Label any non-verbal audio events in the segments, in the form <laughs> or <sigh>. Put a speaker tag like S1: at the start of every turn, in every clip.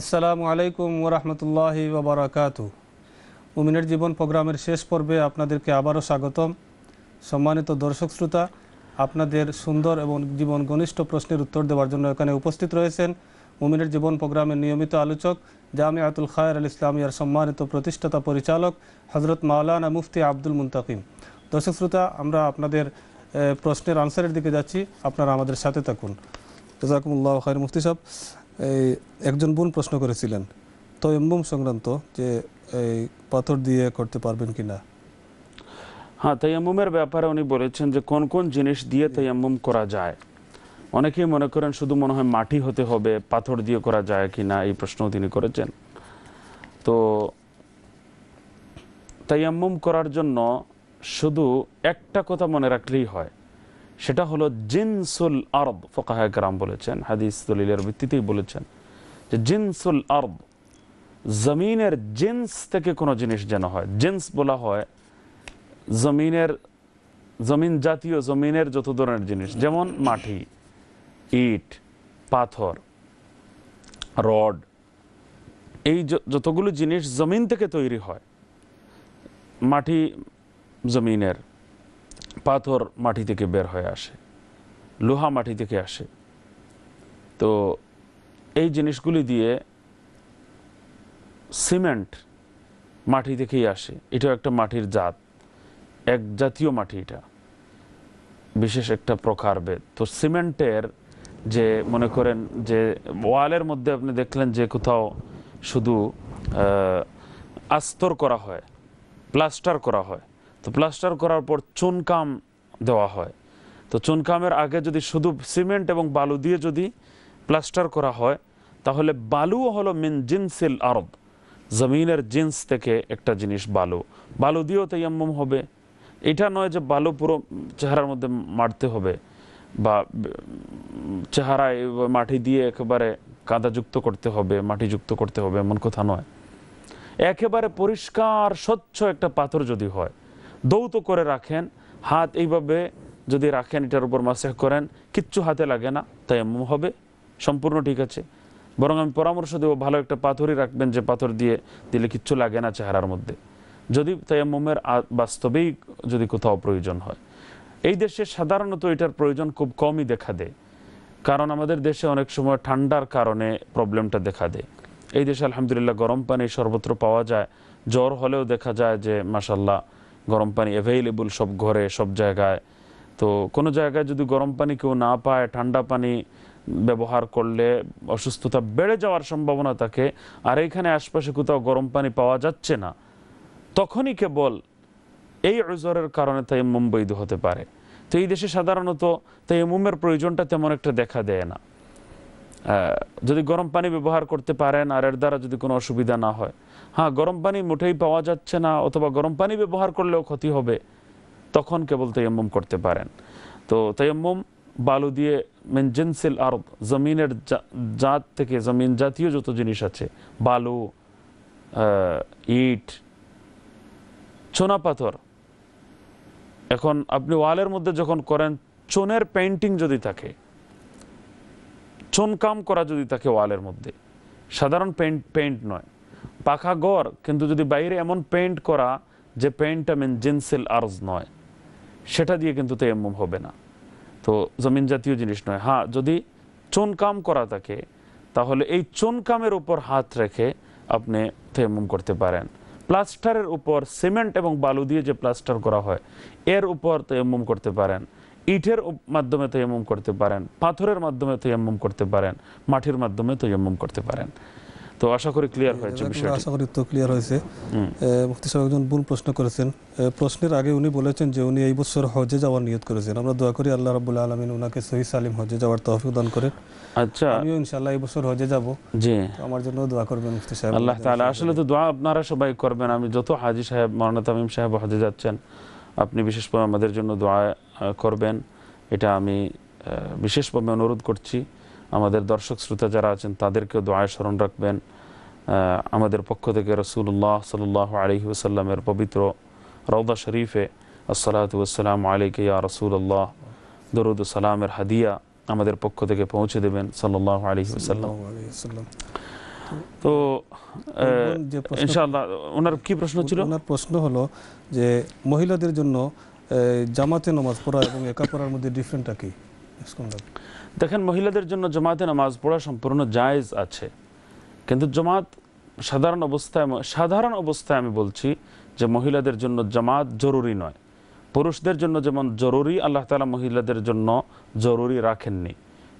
S1: আসসালামু আলাইকুম ওরহমতুল্লাহি ওবরাকাত মুমিনের জীবন প্রোগ্রামের শেষ পর্বে আপনাদেরকে আবারও স্বাগতম। সম্মানিত দর্শক শ্রোতা, আপনাদের সুন্দর এবং জীবন ঘনিষ্ঠ প্রশ্নের উত্তর দেওয়ার জন্য এখানে উপস্থিত রয়েছেন মুমিনের জীবন প্রোগ্রামের নিয়মিত আলোচক জামিয়াতুল খায়ের আল ইসলামিয়ার সম্মানিত প্রতিষ্ঠাতা পরিচালক হজরত মাওলানা মুফতি আব্দুল মুন্তাকিম। দর্শক শ্রোতা, আমরা আপনাদের প্রশ্নের আনসারের দিকে যাচ্ছি। আপনারা আমাদের সাথে থাকুন। জাজাকুমুল্লাহ খায়ের মুফতি সাহেব, এই একজন বোন প্রশ্ন করেছিলেন তো এম্বুম সংক্রান্ত যে এই পাথর দিয়ে করতে পারবেন কিনা?
S2: হ্যাঁ তাইয়াম্মুমের ব্যাপারে উনি বলেছেন যে কোন কোন জিনিস দিয়ে তাইয়াম্মুম করা যায়। অনেকেই মনে করেন শুধু মনে হয় মাটি হতে হবে, পাথর দিয়ে করা যায় কি না এই প্রশ্ন তিনি করেছেন। তো তাইয়াম্মুম করার জন্য শুধু একটা কথা মনে রাখলেই হয় সেটা হলো জিনসুল আরব ফোকাহায় গ্রাম বলেছেন, হাদিস দলিলের ভিত্তিতেই বলেছেন যে জিনসুল আরব জমিনের জিন্স থেকে কোনো জিনিস যেন হয়। জিন্স বলা হয় জমিনের, জমিন জাতীয়, জমিনের যত ধরনের জিনিস, যেমন মাটি, ইট, পাথর, রড, এই যতগুলো জিনিস জমিন থেকে তৈরি হয়, মাটি জমিনের পাথর মাটি থেকে বের হয়ে আসে, লোহা মাটি থেকে আসে। তো এই জিনিসগুলি দিয়ে সিমেন্ট মাটি থেকেই আসে। এটাও একটা মাটির জাত, এক জাতীয় মাটি এটা, বিশেষ একটা প্রকারভেদ তো সিমেন্টের যে মনে করেন যে ওয়ালের মধ্যে আপনি দেখলেন যে কোথাও শুধু আস্তর করা হয়, প্লাস্টার করা হয় তো প্লাস্টার করার পর চুনকাম দেওয়া হয়। তো চুনকামের আগে যদি শুধু সিমেন্ট এবং বালু দিয়ে যদি প্লাস্টার করা হয়, তাহলে বালুও হলো মিন জিনসিল আরব জমিনের জিন্স থেকে একটা জিনিস বালু। বালু দিয়েও তাইয়াম্মম হবে। এটা নয় যে বালু পুরো চেহারার মধ্যে মারতে হবে বা চেহারায় মাটি দিয়ে একেবারে কাদাযুক্ত করতে হবে, মাটিযুক্ত করতে হবে, এমন কথা নয়। একেবারে পরিষ্কার, স্বচ্ছ একটা পাথর যদি হয় দৌত করে রাখেন, হাত এইভাবে যদি রাখেন, এটার উপর মাসেহ করেন, কিচ্ছু হাতে লাগে না তাই হবে, সম্পূর্ণ ঠিক আছে। বরং আমি পরামর্শ দেবো, ভালো একটা পাথরই রাখবেন যে পাথর দিয়ে দিলে কিচ্ছু লাগে না চেহারার মধ্যে। যদি তাইয়াম্মুমের আ- বাস্তবেই যদি কোথাও প্রয়োজন হয়। এই দেশে সাধারণত এটার প্রয়োজন খুব কমই দেখা দেয়। কারণ আমাদের দেশে অনেক সময় ঠান্ডার কারণে প্রবলেমটা দেখা দেয়। এই দেশে আলহামদুলিল্লাহ গরম পানি সর্বত্র পাওয়া যায়, জ্বর হলেও দেখা যায় যে মাসাল্লাহ গরম পানি অ্যাভেইলেবল সব ঘরে, সব জায়গায়। তো কোনো জায়গায় যদি গরম পানি কেউ না পায়, ঠান্ডা পানি ব্যবহার করলে অসুস্থতা বেড়ে যাওয়ার সম্ভাবনা থাকে। আর এইখানে আশপাশে কোথাও গরম পানি পাওয়া যাচ্ছে না, তখনই কেবল এই অজরের কারণে তাই বৈধ হতে পারে। তো এই দেশে সাধারণত তাই মুমের প্রয়োজনটা তেমন একটা দেখা দেয় না। যদি গরম পানি ব্যবহার করতে পারেন আর এর দ্বারা যদি কোনো অসুবিধা না হয়। হ্যাঁ গরম পানি মোটেই পাওয়া যাচ্ছে না অথবা গরম পানি ব্যবহার করলেও ক্ষতি হবে, তখন কেবল তাইয়াম্মুম করতে পারেন। তো তাইয়াম্মুম বালু দিয়ে মেনজেন্সিল আর জমিনের জাত থেকে জমিন জাতীয় যত জিনিস আছে, বালু ইট, চোনা পাথর। এখন আপনি ওয়ালের মধ্যে যখন করেন, চোনের পেন্টিং যদি থাকে চুনকাম করা যদি থাকে ওয়ালের মধ্যে, সাধারণ পেন্ট পেন্ট নয় পাখা ঘর কিন্তু যদি বাইরে এমন পেন্ট করা যে পেন্টটা মেন জেন্সেল আর্জ নয়, সেটা দিয়ে কিন্তু তেমন হবে না। তো জমিন জাতীয় জিনিস নয়। হ্যাঁ যদি চুনকাম করা থাকে তাহলে এই চুনকামের উপর হাত রেখে আপনি তেমন করতে পারেন। প্লাস্টারের উপর সিমেন্ট এবং বালু দিয়ে যে প্লাস্টার করা হয়, এর উপর তেমন করতে পারেন। ইটের মাধ্যমে তৈয়াম্মুম করতে পারেন পাথরের মাধ্যমে তৈয়াম্মুম করতে পারেন মাটির মাধ্যমে তৈয়াম্মুম করতে পারেন। তো আশা করি ক্লিয়ার হয়েছে বিষয়টি।
S1: আশা করি তো ক্লিয়ার হয়েছে। মুফতি সাহেব একজন বোন প্রশ্ন করেছেন। প্রশ্নের আগে উনি বলেছেন যে উনি এই বছর হজে যাওয়ার নিয়ত করেছেন। আমরা দোয়া করি আল্লাহ রাবুল আলমিন ওনাকে সহি সালিম হজে যাওয়ার তৌফিক দান করেন।
S2: আচ্ছা।
S1: আমিও ইনশাআল্লাহ এই বছর হজে যাব।
S2: জি।
S1: আমার জন্য দোয়া করবেন মুফতি সাহেব।
S2: আল্লাহ তাআলা আসলে তো দোয়া আপনারা সবাই করবেন। আমি যত হাজি সাহেব মৌলানা তামিম সাহেব হজে যাচ্ছেন আপনি বিশেষভাবে আমাদের জন্য দোয়া করবেন। এটা আমি বিশেষভাবে অনুরোধ করছি। আমাদের দর্শক শ্রোতা যারা আছেন, তাদেরকেও দোয়ায় স্মরণ রাখবেন। আমাদের পক্ষ থেকে রসুল্লাহ সাল্লাহ আলহি ওসাল্লামের পবিত্র রৌদা শরীফে আসসালাতু ওয়াসসালাম আলাইকে ইয়া রসুল্লাহ দরুদ সালামের হাদিয়া আমাদের পক্ষ থেকে পৌঁছে দেবেন সাল্লাহ আলী সাল্লাম
S1: সাল্লাল্লাহু আলাইহি ওয়াসাল্লাম।
S2: তো ইনশাআল্লাহ ওনার কি প্রশ্ন ছিল?
S1: ওনার প্রশ্ন হলো যে মহিলাদের জন্য জামাতে নামাজ পড়া এবং একা পড়ার মধ্যে ডিফারেন্টটা কি?
S2: দেখেন মহিলাদের জন্য জামাতে নামাজ পড়া সম্পূর্ণ জায়েজ আছে। কিন্তু জামাত সাধারণ অবস্থায় সাধারণ অবস্থায় আমি বলছি যে মহিলাদের জন্য জামাত জরুরি নয়। পুরুষদের জন্য যেমন জরুরি আল্লাহ তালা মহিলাদের জন্য জরুরি রাখেননি।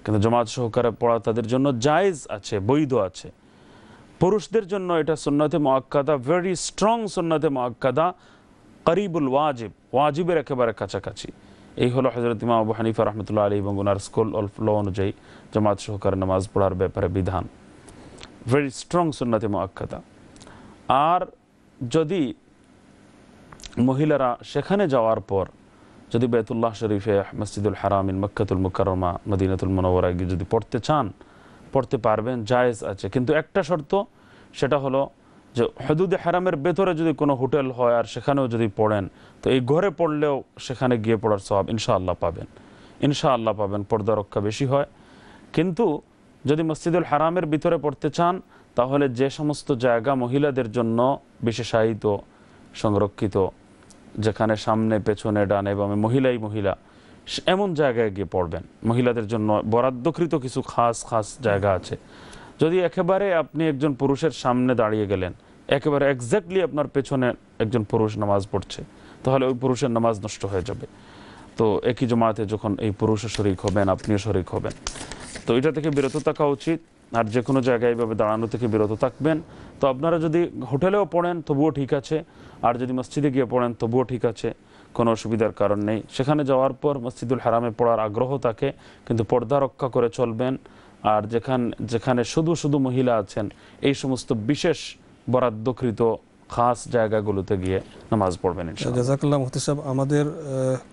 S2: কিন্তু জামাত সহকারে পড়া তাদের জন্য জায়েজ আছে বৈধ আছে। পুরুষদের জন্য এটা সুন্নতে মোয়াক্কাদা ভেরি স্ট্রং সুন্নতে মোয়াক্কাদা করিবুল ওয়াজিব, ওয়াজিবের একেবারে কাছাকাছি। এই হলো হজরত ইমাম আবু হানিফা রহমতুল্লাহ আলী এবং ওনার স্কুল অফ ল অনুযায়ী জামাত সহকারে নামাজ পড়ার ব্যাপারে বিধান। ভেরি স্ট্রং সুন্নতে মোয়াক্কাদা আর যদি মহিলারা সেখানে যাওয়ার পর যদি বেতুল্লাহ শরীফে, মসজিদুল হারামিন মক্কাতুল মুকাররমা, মদিনাতুল মনোবরায় গিয়ে যদি পড়তে চান পড়তে পারবেন, জায়েজ আছে। কিন্তু একটা শর্ত, সেটা হলো যে হদুদে হারামের ভেতরে যদি কোনো হোটেল হয় আর সেখানেও যদি পড়েন, তো এই ঘরে পড়লেও সেখানে গিয়ে পড়ার সব ইনশাআল্লাহ পাবেন। ইনশাআল্লাহ পাবেন, পর্দা রক্ষা বেশি হয়। কিন্তু যদি মসজিদুল হারামের ভিতরে পড়তে চান, তাহলে যে সমস্ত জায়গা মহিলাদের জন্য বিশেষায়িত, সংরক্ষিত, যেখানে সামনে, পেছনে, ডানে এবং মহিলাই মহিলা এমন জায়গায় গিয়ে পড়বেন। মহিলাদের জন্য বরাদ্দকৃত কিছু খাস খাস জায়গা আছে। যদি একেবারে আপনি একজন পুরুষের সামনে দাঁড়িয়ে গেলেন, একেবারে এক্স্যাক্টলি আপনার পেছনে একজন পুরুষ নামাজ পড়ছে, তাহলে ওই পুরুষের নামাজ নষ্ট হয়ে যাবে। তো একই জমাতে যখন এই পুরুষও শরিক হবেন, আপনিও শরিক হবেন। তো এটা থেকে বিরত থাকা উচিত। আর যে কোনো জায়গায় এইভাবে দাঁড়ানো থেকে বিরত থাকবেন। তো আপনারা যদি হোটেলেও পড়েন, তবুও ঠিক আছে। আর যদি মসজিদে গিয়ে পড়েন, তবুও ঠিক আছে। কোনো অসুবিধার কারণ নেই। সেখানে যাওয়ার পর মসজিদুল হারামে পড়ার আগ্রহ থাকে কিন্তু পর্দা রক্ষা করে চলবেন। আর যেখান যেখানে শুধু শুধু মহিলা আছেন এই সমস্ত বিশেষ বরাদ্দকৃত খাস জায়গাগুলোতে গিয়ে নামাজ পড়বেন।
S1: জাজাকাল্লাহ মুফতি সাহেব আমাদের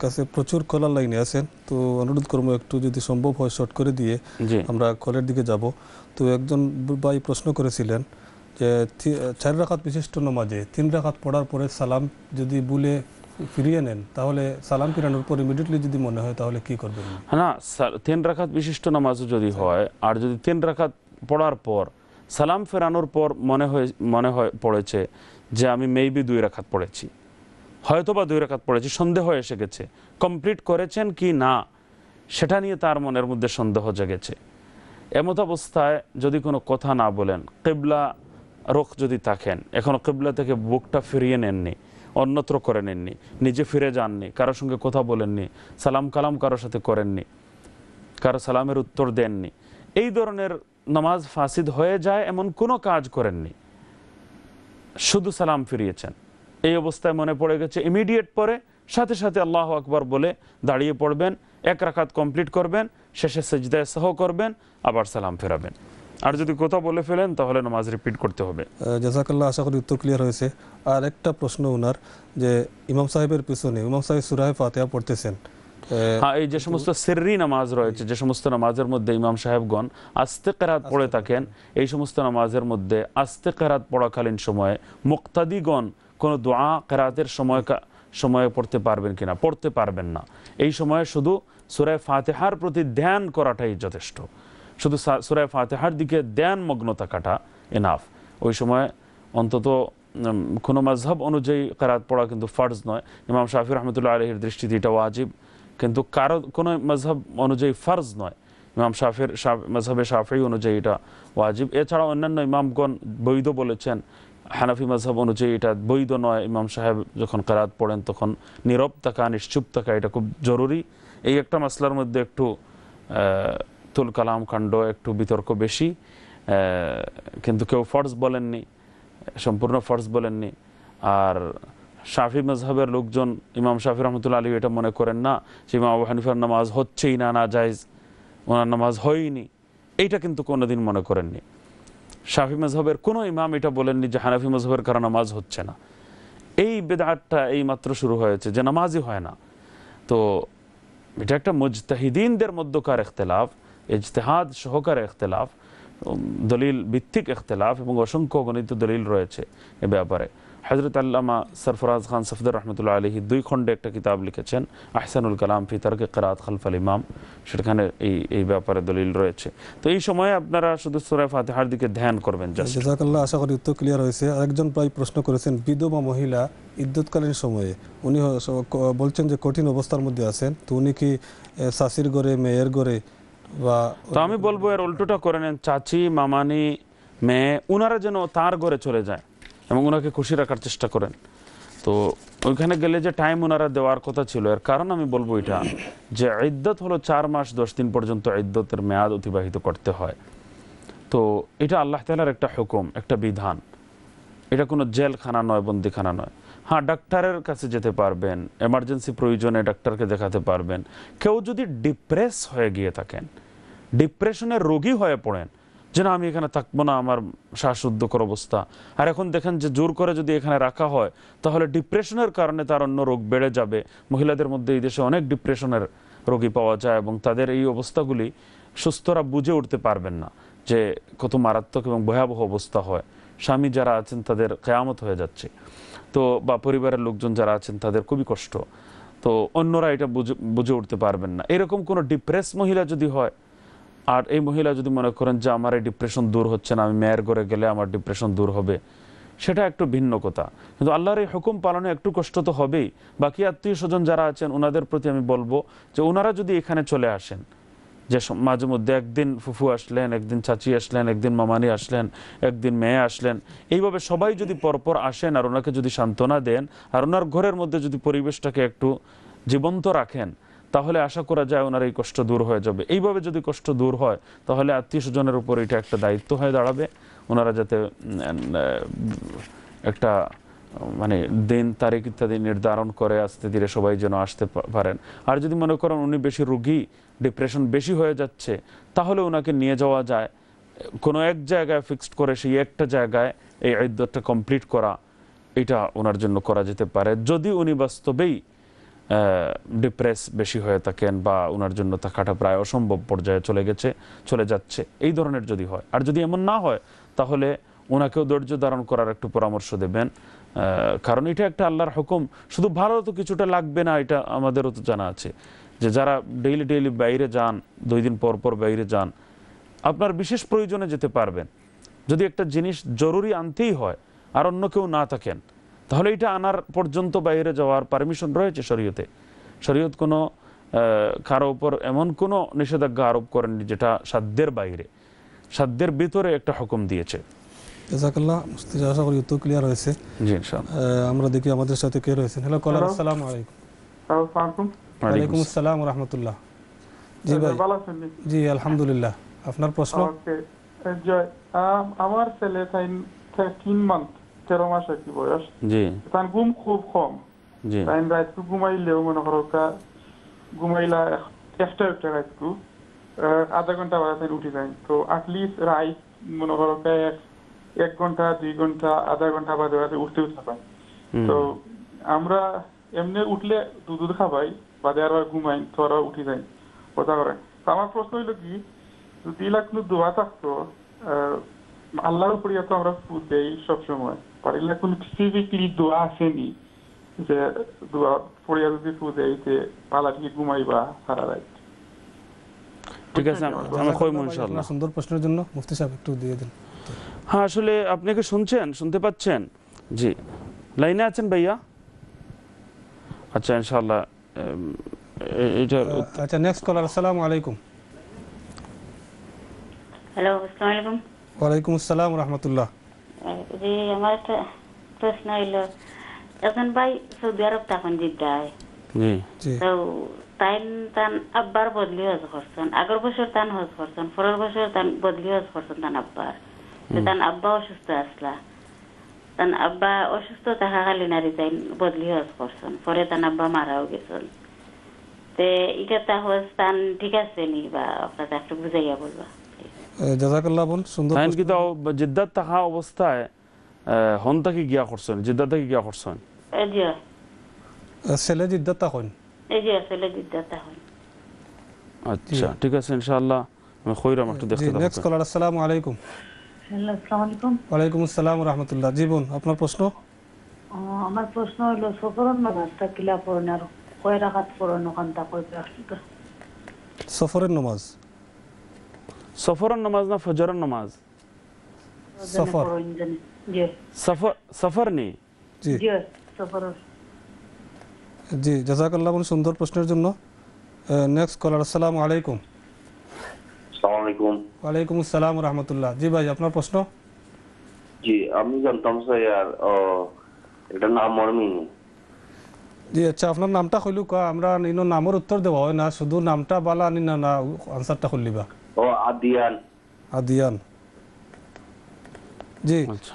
S1: কাছে প্রচুর কলার লাইনে আছেন। তো অনুরোধ করব একটু যদি সম্ভব হয় শর্ট করে দিয়ে আমরা কলের দিকে যাব। তো একজন ভাই প্রশ্ন করেছিলেন যে চার রাখাত বিশিষ্ট নমাজে তিন রাখাত পড়ার পরে সালাম যদি বলে ফিরিয়ে নেন তাহলে সালাম ফিরানোর পর ইমিডিয়েটলি যদি মনে হয় তাহলে কি করবেন?
S2: না তিন রাখাত বিশিষ্ট নামাজ যদি হয় আর যদি তিন রাখাত পড়ার পর সালাম ফেরানোর পর মনে হয় মনে হয় পড়েছে যে আমি মেবি দুই রাখাত পড়েছি। হয়তো বা দুই রাখাত পড়েছি সন্দেহ এসে গেছে। কমপ্লিট করেছেন কি না সেটা নিয়ে তার মনের মধ্যে সন্দেহ জেগেছে। এমত অবস্থায় যদি কোনো কথা না বলেন কেবলা রোখ যদি থাকেন এখনও কেবলা থেকে বুকটা ফিরিয়ে নেননি অন্যত্র করে নেননি, নিজে ফিরে যাননি কারোর সঙ্গে কথা বলেননি, সালাম কালাম কারোর সাথে করেননি, কারও সালামের উত্তর দেননি। এই ধরনের নামাজ ফাসিদ হয়ে যায় এমন কোনো কাজ করেননি। শুধু সালাম ফিরিয়েছেন। এই অবস্থায় মনে পড়ে গেছে, ইমিডিয়েট পরে সাথে সাথে আল্লাহ আকবর বলে দাঁড়িয়ে পড়বেন, এক রাকাত কমপ্লিট করবেন, শেষে সেজদায় সহ করবেন, আবার সালাম ফেরাবেন। আর যদি কথা বলে ফেলেন তাহলে নামাজ রিপিট করতে হবে।
S1: জাজাকাল্লাহ আশা করি উত্তর ক্লিয়ার হয়েছে। আর একটা প্রশ্ন ওনার যে ইমাম সাহেবের পিছনে ইমাম সাহেব সুরাহে ফাতেহা পড়তেছেন।
S2: হ্যাঁ এই যে সমস্ত সেররি নামাজ রয়েছে যে সমস্ত নামাজের মধ্যে ইমাম সাহেবগণ আস্তে কেরাত পড়ে থাকেন এই সমস্ত নামাজের মধ্যে আস্তে কেরাত পড়াকালীন সময়ে মুক্তাদিগণ কোনো দোয়া কেরাতের সময় সময়ে পড়তে পারবেন কিনা? পড়তে পারবেন না। এই সময়ে শুধু সুরায় ফাতেহার প্রতি ধ্যান করাটাই যথেষ্ট। শুধু সুরায় ফাতেহার দিকে ধ্যান মগ্ন থাকাটা এনাফ ওই সময় অন্তত কোনো মাঝহব অনুযায়ী কেরাত পড়া কিন্তু ফার্জ নয়। ইমাম শাফি রহমতুল্লাহ আলহির দৃষ্টিতে এটা ওয়াজিব। কিন্তু কারও কোনো মজহব অনুযায়ী ফরজ নয়। ইমাম শাফির মজহবে শাফি অনুযায়ী এটা ওয়াজিব। এছাড়া অন্যান্য ইমামগণ বৈধ বলেছেন, হানাফি মজহব অনুযায়ী এটা বৈধ নয়। ইমাম সাহেব যখন কারাত পড়েন তখন নীরব থাকা, নিশ্চুপ থাকা এটা খুব জরুরি। এই একটা মাসলার মধ্যে একটু তুল কালাম কাণ্ড একটু বিতর্ক বেশি কিন্তু কেউ ফর্জ বলেননি, সম্পূর্ণ ফর্জ বলেননি। আর শাফি মজহবের লোকজন, ইমাম শাফি রহমতুল্লা আলী এটা মনে করেন না যে ইমাম আবু হানিফার নামাজ হচ্ছেই না না জায়জ। ওনার নামাজ হয়নি, এইটা কিন্তু কোনোদিন মনে করেননি। শাফি মজহবের কোনো ইমাম এটা বলেননি যে হানাফি মজহবের কারণ নামাজ হচ্ছে না। এই বেদাতটা এই মাত্র শুরু হয়েছে যে নামাজই হয় না। তো এটা একটা মুজতাহিদিনদের মধ্যকার এখতলাফ। ইজতেহাদ সহকারে এখতলাফ দলিল ভিত্তিক এখতলাফ এবং অসংখ্য গণিত দলিল রয়েছে এ ব্যাপারে হজরত আল্লামা সরফরাজ খান সফদর রহমতুল্লাহ আলহি দুই খণ্ডে একটা কিতাব লিখেছেন আহসানুল কালাম ফি তারকে কেরাত খালফাল ইমাম সেখানে এই এই ব্যাপারে দলিল রয়েছে তো এই সময়ে আপনারা শুধু সুরায় ফাতেহার দিকে ধ্যান করবেন
S1: জাজাকাল্লাহ আশা করি উত্তর ক্লিয়ার হয়েছে আরেকজন প্রায় প্রশ্ন করেছেন বিধবা মহিলা ইদ্যুৎকালীন সময়ে উনি বলছেন যে কঠিন অবস্থার মধ্যে আছেন তো উনি কি শাশির ঘরে মেয়ের ঘরে
S2: তো আমি বলব এর উল্টোটা করে নেন, চাচি, মামানি, মেয়ে ওনারা যেন তার ঘরে চলে যায় এবং ওনাকে খুশি রাখার চেষ্টা করেন। তো ওইখানে গেলে যে টাইম ওনারা দেওয়ার কথা ছিল, এর কারণ আমি বলব এটা যে ইদ্যত হলো চার মাস, দশ দিন পর্যন্ত ইদ্যতের মেয়াদ অতিবাহিত করতে হয়। তো এটা আল্লাহ তালার একটা হুকুম, একটা বিধান। এটা কোনো জেলখানা নয়, বন্দিখানা নয়। হ্যাঁ ডাক্তারের কাছে যেতে পারবেন এমার্জেন্সি প্রয়োজনে ডাক্তারকে দেখাতে পারবেন। কেউ যদি ডিপ্রেস হয়ে গিয়ে থাকেন ডিপ্রেশনের রোগী হয়ে পড়েন, যে না, আমি এখানে থাকব না, আমার শ্বাসরুদ্ধকর অবস্থা। আর এখন দেখেন যে জোর করে যদি এখানে রাখা হয়, তাহলে ডিপ্রেশনের কারণে তার অন্য রোগ বেড়ে যাবে। মহিলাদের মধ্যে এই দেশে অনেক ডিপ্রেশনের রোগী পাওয়া যায় এবং তাদের এই অবস্থাগুলি সুস্থরা বুঝে উঠতে পারবেন না, যে কত মারাত্মক এবং ভয়াবহ অবস্থা হয়। স্বামী যারা আছেন তাদের কেয়ামত হয়ে যাচ্ছে। তো বা পরিবারের লোকজন যারা আছেন তাদের খুবই কষ্ট। তো অন্যরা এটা বুঝে বুঝে উঠতে পারবেন না। এরকম কোনো ডিপ্রেস মহিলা যদি হয়, আর এই মহিলা যদি মনে করেন যে আমার এই ডিপ্রেশন দূর হচ্ছে না, আমি মেয়ের ঘরে গেলে আমার ডিপ্রেশন দূর হবে, সেটা একটু ভিন্ন কথা। কিন্তু আল্লাহর এই হুকুম পালনে একটু কষ্ট তো হবেই। বাকি আত্মীয় স্বজন যারা আছেন, ওনাদের প্রতি আমি বলব যে ওনারা যদি এখানে চলে আসেন যে মাঝে মধ্যে একদিন ফুফু আসলেন, একদিন চাচি আসলেন, একদিন মামানি আসলেন, একদিন মেয়ে আসলেন। এইভাবে সবাই যদি পরপর আসেন আর ওনাকে যদি সান্ত্বনা দেন আর ওনার ঘরের মধ্যে যদি পরিবেশটাকে একটু জীবন্ত রাখেন, তাহলে আশা করা যায় ওনার এই কষ্ট দূর হয়ে যাবে। এইভাবে যদি কষ্ট দূর হয়, তাহলে আত্মীয় স্বজনের উপর এটা একটা দায়িত্ব হয়ে দাঁড়াবে। ওনারা যাতে একটা মানে দিন তারিখ ইত্যাদি নির্ধারণ করে আস্তে ধীরে সবাই যেন আসতে পারেন। আর যদি মনে করেন উনি বেশি রুগী ডিপ্রেশন বেশি হয়ে যাচ্ছে, তাহলে ওনাকে নিয়ে যাওয়া যায়। কোনো এক জায়গায় ফিক্সড করে সেই একটা জায়গায় এই আইদ্যটা কমপ্লিট করা, এটা ওনার জন্য করা যেতে পারে। যদি উনি বাস্তবেই ডিপ্রেস বেশি হয়ে থাকেন বা ওনার জন্য থাকাটা প্রায় অসম্ভব পর্যায়ে চলে গেছে, চলে যাচ্ছে, এই ধরনের যদি হয়। আর যদি এমন না হয়, তাহলে ওনাকেও ধৈর্য ধারণ করার একটু পরামর্শ দেবেন। কারণ এটা একটা আল্লাহর হুকুম। শুধু ভালো তো কিছুটা লাগবে না, এটা আমাদেরও তো জানা আছে। যে যারা ডেইলি ডেইলি বাইরে যান, দুই দিন পর পর বাইরে যান, আপনার বিশেষ প্রয়োজনে যেতে পারবেন। যদি একটা জিনিস জরুরি আনতেই হয়, আর অন্য কেউ না থাকেন, তাহলে এটা আনার পর্যন্ত বাইরে যাওয়ার পারমিশন রয়েছে শরীয়তে। শরীয়ত কোনো কারও উপর এমন কোনো নিষেধাজ্ঞা আরোপ করেননি যেটা সাধ্যের বাইরে, সাধ্যের ভিতরে একটা হুকুম দিয়েছে।
S1: জাজাকাল্লাহ মুস্তিজা আশা করি উত্তর ক্লিয়ার হয়েছে।
S2: জি ইনশাআল্লাহ।
S1: আমরা দেখি আমাদের সাথে কে রয়েছেন। হ্যালো কলার আসসালামু আলাইকুম।
S3: আসসালামু
S1: ওয়ালাইকুম আসসালাম। রহমতুল্লাহ। জি ভাই? জি আলহামদুলিল্লাহ। আপনার প্রশ্ন?
S3: জয় আমার ছেলে তাই তিন মান্থ তেরো মাস আর কি বয়স।
S2: জি।
S3: তার ঘুম খুব কম।
S2: জি।
S3: তাই রাতকু ঘুমাইলেও মনে করো ঘুমাইলা একটা একটা রাতকু আহ, আধা ঘণ্টা বাদে উঠে যায় তো আটলিস্ট রাইট মনে করো কা এক এক ঘণ্টা দুই ঘণ্টা আধা ঘণ্টা বাদে বাদে উঠতে উঠতে পাই তো আমরা এমনি উঠলে দুধ দুধ খাবাই বাদে আর ঘুমাই তো আর উঠি যাই। কথা করেন তো আমার প্রশ্ন হইল কি যদি কোনো দোয়া থাকতো আল্লাহর উপরে তো আমরা ফুড দেই সবসময় আর এলা কোনো স্পেসিফিকলি দোয়া আসেনি যে দোয়া পড়িয়া যদি ফুড দেই যে পালা থেকে ঘুমাইবা সারা রাত?
S2: ঠিক আছে আমি কইম ইনশাআল্লাহ।
S1: সুন্দর প্রশ্নের জন্য মুফতি সাহেব একটু দিয়ে দিন।
S2: হ্যাঁ আসলে আপনি কি শুনছেন? শুনতে পাচ্ছেন? জি। লাইনে আছেন ভাইয়া? আচ্ছা ইনশাআল্লাহ উম, এ- এটার উত্তর-
S1: আচ্ছা নেক্সট কলার আসসালামু আলাইকুম।
S4: হ্যালো আসসালামু আলাইকুম।
S1: ওয়ালাইকুম আসসালাম রহমতুল্লাহ।
S4: জি আমার একটা প্রশ্ন হইল এখন ভাই সৌদি আরব তখন জিদ্দায়
S2: জি।
S1: জি।
S4: তো তাইন তান আব্বার বদলি হজ করছেন। আগের বছর তান হজ করছেন পরের বছর তান বদলি হজ করছেন তান আব্বার। তো তান আব্বা অসুস্থ আসলা। তান আব্বা অসুস্থ থাকাকালীন আর তাই বদলি হজ করছেন। পরে তান আব্বা মারাও গেছেন। তে এটা তা হজ তান ঠিক আছে নি বা আপনার একটু বুঝাইয়া বলবা
S1: জাজাকাল্লাহ বোন সুন্দর
S2: তাইন কি তাও জিদ্দাত থাকা অবস্থায় আহ, হন থাকি গিয়া করছেন জিদ্দাত থাকি গিয়া করছেন?
S1: ছেলে জিদ্দাত তখন
S4: এই যে আসলে জিদ্দাতা
S2: আচ্ছা ঠিক আছে ইনশাআল্লাহ। আমি কইরাম একটু দেখতে
S1: নেক্সট কলার আসসালামু আলাইকুম। ওয়ালাইকুম আসসালাম রহমতুল্লাহ। জি বোন আপনার প্রশ্ন?
S5: আমার প্রশ্ন হলো সফরন নামাজটা কিলা পড়েন আর কয় রাখাত পড়েন ওখানটা কয়
S1: সফরের নামাজ?
S2: সফরের নামাজ না ফজরের নামাজ?
S1: সফর।
S2: সফর সফর নেই
S1: জি।
S5: জি
S1: জাজাকাল্লাহ সুন্দর প্রশ্নের জন্য। নেক্সট কলার আসসালামু আলাইকুম।
S6: সালাম আলাইকুম।
S1: ওয়ালাইকুম আসসালাম রহমতুল্লাহ। জি ভাই আপনার প্রশ্ন?
S6: জি আমি জানতাম স্যার এটা নাম মর্মি
S1: জি আচ্ছা আপনার নামটা কইলু কা আমরা নিনো নামের উত্তর দেওয়া হয় না? শুধু নামটা বালা আনি না না আনসারটা খুললিবা
S6: ও আদিয়ান।
S1: আদিয়ান। জি।
S2: আচ্ছা।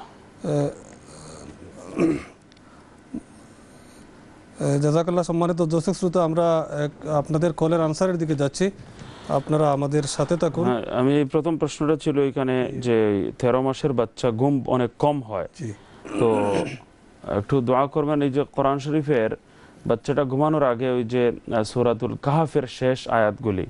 S1: জাজাকাল্লাহ সম্মানিত দর্শক শ্রোতা আমরা আপনাদের কলের আনসারের দিকে যাচ্ছি। আপনারা আমাদের সাথে থাকুন।
S2: হ্যাঁ, আমি প্রথম প্রশ্নটা ছিল এখানে যে তেরো মাসের বাচ্চা ঘুম অনেক কম হয়। তো একটু দোয়া করবেন এই যে কোরআন শরীফের বাচ্চাটা ঘুমানোর আগে ওই যে সূরাতুল কাহাফের শেষ আয়াতগুলি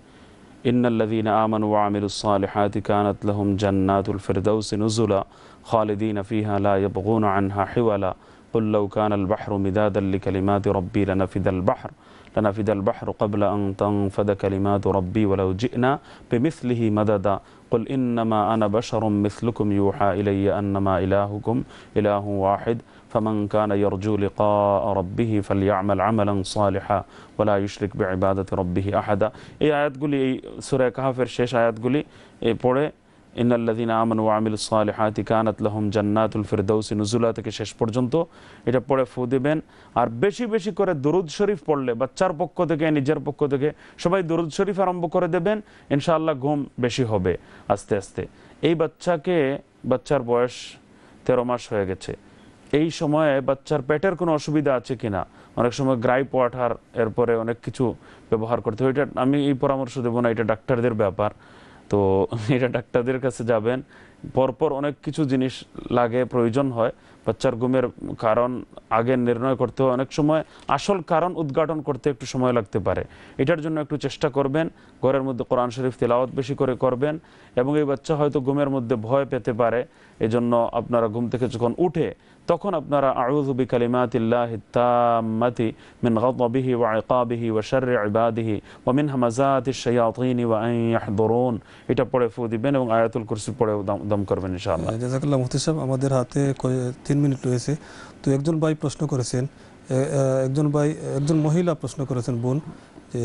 S2: ইন্নাল্লাযীনা আমানু ওয়া আমিলুস সালিহাতি কানাত লাহুম জান্নাতুল ফিরদাউসি নুজুলা খালিদিনা ফিহা লা ইয়াবগুনা আনহা হিওয়ালা। قل لو كان البحر مدادا لكلمات ربي لنفد البحر لنفد البحر قبل أن تنفد كلمات ربي ولو جئنا بمثله مددا قل إنما أنا بشر مثلكم يوحى إلي أنما إلهكم إله واحد فمن كان يرجو لقاء ربه فليعمل عملا صالحا ولا يشرك بعبادة ربه أحدا এই আয়াতগুলি এই সূরা কাহাফের শেষ আয়াতগুলি এই পড়ে ইন্নাল্লাযীনা আমানু ওয়া আমিলুস সালিহাতি কানাত লাহুম জান্নাতুল ফিরদাউসি নুজুলা থেকে শেষ পর্যন্ত এটা পড়ে ফু দিবেন। আর বেশি বেশি করে দরুদ শরীফ পড়লে, বাচ্চার পক্ষ থেকে, নিজের পক্ষ থেকে সবাই দরুদ শরীফ আরম্ভ করে দেবেন, ইনশাআল্লাহ ঘুম বেশি হবে আস্তে আস্তে। এই বাচ্চাকে, বাচ্চার বয়স তেরো মাস হয়ে গেছে। এই সময়ে বাচ্চার পেটের কোনো অসুবিধা আছে কিনা? অনেক সময় গ্রাইপ ওয়াটার এরপরে অনেক কিছু ব্যবহার করতে হয়। এটা আমি এই পরামর্শ দেবো না, এটা ডাক্তারদের ব্যাপার। তো <laughs> এটা ডাক্তারদের কাছে যাবেন। পরপর অনেক কিছু জিনিস লাগে প্রয়োজন হয়। বাচ্চার ঘুমের কারণ আগে নির্ণয় করতে হয় অনেক সময়। আসল কারণ উদ্ঘাটন করতে একটু সময় লাগতে পারে। এটার জন্য একটু চেষ্টা করবেন, ঘরের মধ্যে কোরআন শরীফ তেলাওয়াত বেশি করে করবেন এবং এই বাচ্চা হয়তো ঘুমের মধ্যে ভয় পেতে পারে। এজন্য আপনারা ঘুম থেকে যখন উঠে, তখন আপনারা আউযু বিকালিমাতিল্লাহি তাম্মাতি মিন গাদাবিহি ওয়া ইকাবিহি ওয়া শাররি ইবাদিহি ওয়া মিন হামাযাতিশ শায়াতিন ওয়া আন ইয়াহদুরুন। এটা পড়ে ফু দিবেন এবং আয়াতুল কুরসি পড়ে দম- করবেন ইনশাআল্লাহ।
S1: সাহেব, আমাদের হাতে তিন মিনিট রয়েছে। তো একজন ভাই প্রশ্ন করেছেন একজন ভাই একজন মহিলা প্রশ্ন করেছেন বোন যে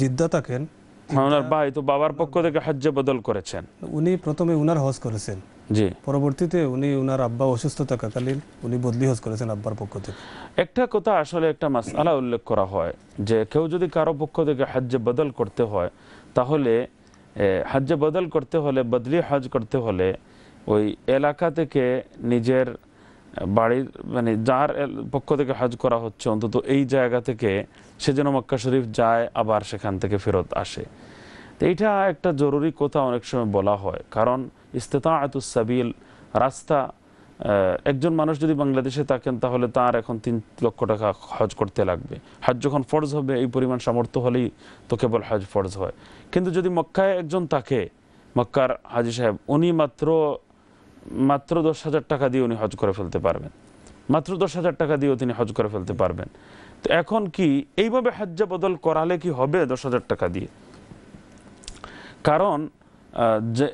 S1: জিদ্দা থাকেন
S2: হ্যাঁ, ওনার ভাই তো বাবার পক্ষ থেকে হজ্জে বদল করেছেন।
S1: উনি প্রথমে উনার হজ করেছেন।
S2: জি।
S1: পরবর্তীতে উনি উনার আব্বা অসুস্থ থাকাকালীন উনি বদলি হজ করেছেন আব্বার পক্ষ থেকে।
S2: একটা কথা আসলে একটা মাসআলা উল্লেখ করা হয় যে কেউ যদি কারও পক্ষ থেকে হজ্জে বদল করতে হয় তাহলে হজ্জে বদল করতে হলে বদলি হজ করতে হলে ওই এলাকা থেকে নিজের বাড়ির মানে যার পক্ষ থেকে হজ করা হচ্ছে অন্তত এই জায়গা থেকে সে যেন মক্কা শরীফ যায়, আবার সেখান থেকে ফেরত আসে। তো এইটা একটা জরুরি কথা অনেক সময় বলা হয়। কারণ ইস্তেতাআতুস সাবিল, রাস্তা একজন মানুষ যদি বাংলাদেশে থাকেন, তাহলে তার এখন তিন লক্ষ টাকা হজ করতে লাগবে। হজ যখন ফরজ হবে, এই পরিমাণ সামর্থ্য হলেই তো কেবল হজ ফরজ হয়। কিন্তু যদি মক্কায় একজন থাকে, মক্কার হাজি সাহেব, উনি মাত্র মাত্র দশ হাজার টাকা দিয়ে উনি হজ করে ফেলতে পারবেন। মাত্র দশ হাজার টাকা দিয়েও তিনি হজ করে ফেলতে পারবেন। তো এখন কি এইভাবে হজ্জা বদল করালে কি হবে দশ হাজার টাকা দিয়ে? কারণ যে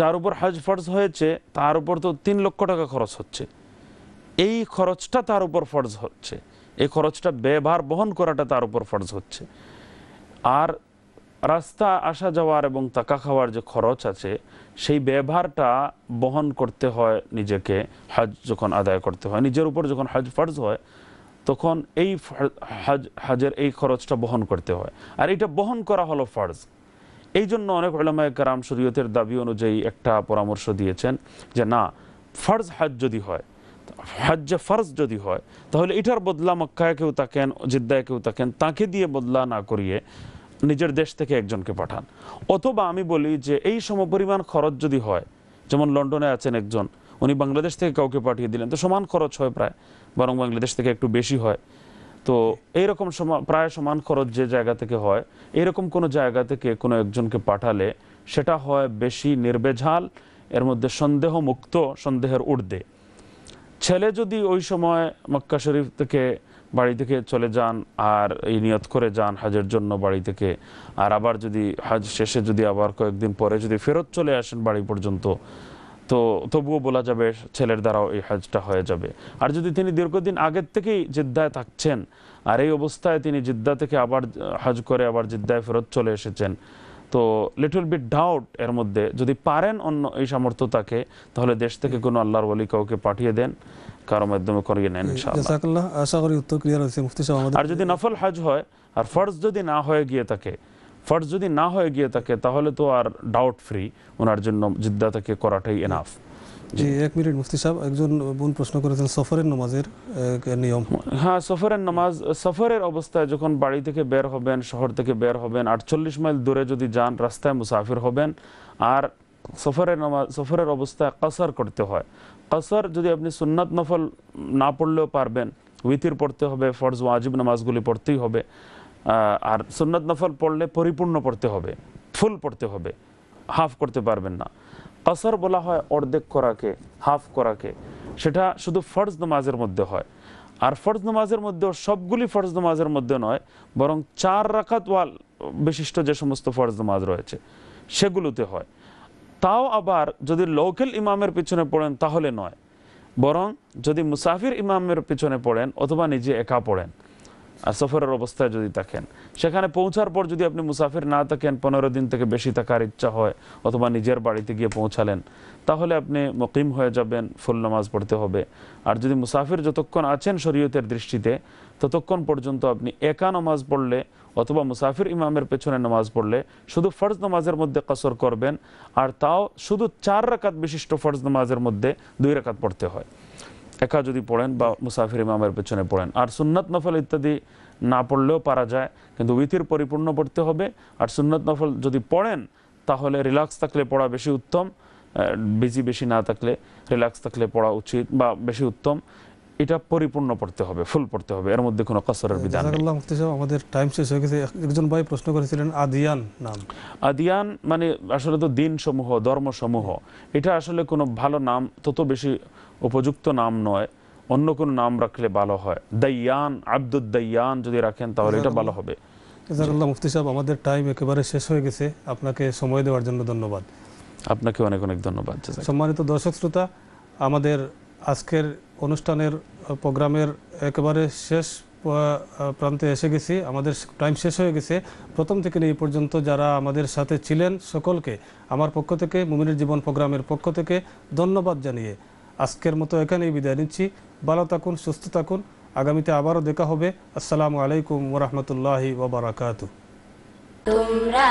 S2: যার উপর হজ ফরজ হয়েছে, তার উপর তো তিন লক্ষ টাকা খরচ হচ্ছে। এই খরচটা তার উপর ফরজ হচ্ছে। এই খরচটা ব্যবহার বহন করাটা তার উপর ফরজ হচ্ছে। আর রাস্তা আসা যাওয়ার এবং টাকা খাওয়ার যে খরচ আছে সেই ব্যবহারটা বহন করতে হয় নিজেকে, হজ যখন আদায় করতে হয়, নিজের উপর যখন হজ ফরজ হয়, তখন এই হজ, হজের এই খরচটা বহন করতে হয়। আর এটা বহন করা হলো ফরজ। এই জন্য অনেক ওলামায় কারাম শরীয়তের দাবি অনুযায়ী একটা পরামর্শ দিয়েছেন যে না, ফরজ হজ যদি হয়, হজ্জে ফরজ যদি হয়, তাহলে এটার বদলা মক্কায় কেউ তাকেন, জিদ্দায় কেউ তাকেন, তাকে দিয়ে বদলা না করিয়ে নিজের দেশ থেকে একজনকে পাঠান। অথবা আমি বলি যে, এই সমপরিমাণ খরচ যদি হয়, যেমন লন্ডনে আছেন একজন, উনি বাংলাদেশ থেকে কাউকে পাঠিয়ে দিলেন, তো সমান খরচ হয় প্রায়, বরং বাংলাদেশ থেকে একটু বেশি হয়। তো এইরকম প্রায় সমান খরচ যে জায়গা থেকে হয়, এরকম কোনো জায়গা থেকে কোনো একজনকে পাঠালে সেটা হয় বেশি নির্বেঝাল এর মধ্যে সন্দেহ মুক্ত সন্দেহের ঊর্ধ্বে। ছেলে যদি ওই সময় মক্কা শরীফ থেকে বাড়ি থেকে চলে যান আর এই নিয়ত করে যান হাজের জন্য বাড়ি থেকে। আর আবার যদি হাজ শেষে যদি আবার কয়েকদিন পরে যদি ফেরত চলে আসেন বাড়ি পর্যন্ত, তো তবুও বলা যাবে ছেলের দ্বারাও এই হাজটা হয়ে যাবে। আর যদি তিনি দীর্ঘদিন আগের থেকেই জিদ্দায় থাকছেন, আর এই অবস্থায় তিনি জিদ্দা থেকে আবার হাজ করে আবার জিদ্দায় ফেরত চলে এসেছেন, তো লিটল বিট ডাউট এর মধ্যে যদি পারেন অন্য এই সামর্থ্য তাকে, তাহলে দেশ থেকে কোনো আল্লাহর ওলি কাউকে পাঠিয়ে দেন। কারও মাধ্যমে করিয়ে নেন ইনশাআল্লাহ।
S1: আশা করি উত্তর ক্লিয়ার হয়েছে মুফতি সাহেব আমাদের
S2: আর যদি নফল হজ হয় আর ফরজ যদি না হয়ে গিয়ে থাকে ফরজ যদি না হয়ে গিয়ে থাকে তাহলে তো আর ডাউট ফ্রি ওনার জন্য জিদ্দা থেকে করাটাই এনাফ
S1: জি এক মিনিট মুফতি সাহেব একজন বোন প্রশ্ন করেছেন সফরের নামাজের নিয়ম।
S2: হ্যাঁ সফরের নামাজ সফরের অবস্থায় যখন বাড়ি থেকে বের হবেন শহর থেকে বের হবেন আটচল্লিশ মাইল দূরে যদি যান রাস্তায় মুসাফির হবেন আর সফরের নামাজ সফরের অবস্থায় কাসার করতে হয় কাসার যদি আপনি সুন্নাত নফল না পড়লেও পারবেন, উইথির পড়তে হবে, ফরজ ওয়াজিব নামাজগুলি পড়তেই হবে আর সুন্নাত নফল পড়লে পরিপূর্ণ পড়তে হবে, ফুল পড়তে হবে, হাফ করতে পারবেন না। কাসার বলা হয় অর্ধেক করাকে, হাফ করাকে, সেটা শুধু ফরজ নামাজের মধ্যে হয়। আর ফরজ নামাজের মধ্যেও সবগুলি ফরজ নামাজের মধ্যে নয়, বরং চার রাকাত ওয়াল বিশিষ্ট যে সমস্ত ফরজ নামাজ রয়েছে, সেগুলোতে হয়। তাও আবার যদি লোকাল ইমামের পিছনে পড়েন, তাহলে নয়। বরং যদি মুসাফির ইমামের পিছনে পড়েন অথবা নিজে একা পড়েন, আর সফরের অবস্থায় যদি থাকেন। সেখানে পৌঁছার পর যদি আপনি মুসাফির না থাকেন, পনেরো দিন থেকে বেশি থাকার ইচ্ছা হয়, অথবা নিজের বাড়িতে গিয়ে পৌঁছালেন, তাহলে আপনি মকিম হয়ে যাবেন, ফুল নামাজ পড়তে হবে। আর যদি মুসাফির যতক্ষণ আছেন শরীয়তের দৃষ্টিতে ততক্ষণ পর্যন্ত আপনি একা নামাজ পড়লে অথবা মুসাফির ইমামের পেছনে নামাজ পড়লে শুধু ফরজ নামাজের মধ্যে কসর করবেন, আর তাও শুধু চার রাকাত বিশিষ্ট ফরজ নামাজের মধ্যে দুই রাকাত পড়তে হয়। একা যদি পড়েন বা মুসাফির ইমামের পেছনে পড়েন। আর সুন্নত নফল ইত্যাদি না পড়লেও পারা যায়, কিন্তু উইথির পরিপূর্ণ পড়তে হবে। আর সুন্নত নফল যদি পড়েন, তাহলে রিল্যাক্স থাকলে পড়া বেশি উত্তম। বিজি বেশি না থাকলে রিল্যাক্স থাকলে পড়া উচিত বা বেশি উত্তম। এটা পরিপূর্ণ পড়তে হবে ফুল পড়তে হবে এর মধ্যে কোনো কসরের বিধান
S1: মুফতি সাহেব আমাদের টাইম শেষ হয়ে গেছে। একজন ভাই প্রশ্ন করেছিলেন আদিয়ান নাম।
S2: আদিয়ান মানে আসলে তো দিন সমূহ ধর্ম সমূহ এটা আসলে কোনো ভালো নাম তত বেশি উপযুক্ত নাম নয়। অন্য কোনো নাম রাখলে ভালো হয়। দাইয়ান আব্দুদ দাইয়ান যদি রাখেন তাহলে এটা ভালো হবে।
S1: জাজাকাল্লাহ মুফতি সাহেব আমাদের টাইম একেবারে শেষ হয়ে গেছে। আপনাকে সময় দেওয়ার জন্য ধন্যবাদ।
S2: আপনাকে অনেক অনেক ধন্যবাদ
S1: সম্মানিত দর্শক শ্রোতা আমাদের আজকের অনুষ্ঠানের প্রোগ্রামের একেবারে শেষ প্রান্তে এসে গেছি। আমাদের টাইম শেষ হয়ে গেছে। প্রথম থেকে এই পর্যন্ত যারা আমাদের সাথে ছিলেন সকলকে, আমার পক্ষ থেকে, মুমিনের জীবন প্রোগ্রামের পক্ষ থেকে ধন্যবাদ জানিয়ে আজকের মতো এখানেই বিদায় নিচ্ছি। ভালো থাকুন, সুস্থ থাকুন। আগামীতে আবারও দেখা হবে। আসসালামু আলাইকুম ওরহমতুল্লাহি ওবরাকাতু।
S7: তোমরা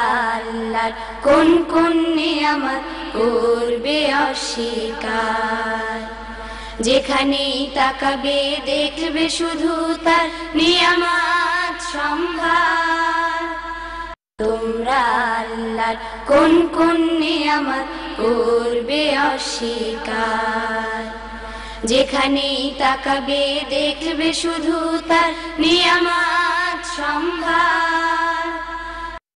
S7: কোন কোন নিয়ামত করবে অস্বীকার। যেখানেই তাকাবে, দেখবে শুধু তার নিয়ামত সম্ভার। তোমরা আল্লাহর কোন কোন নিয়ামত করবে অস্বীকার। যেখানেই তাকাবে, দেখবে শুধু তার নিয়ামত সম্ভার।